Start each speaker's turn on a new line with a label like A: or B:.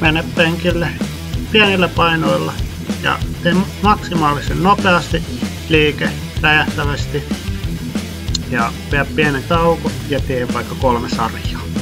A: mene penkille pienillä painoilla ja tee maksimaalisen nopeasti liike räjähtävästi ja pidä pienen tauko ja tee vaikka kolme sarjaa.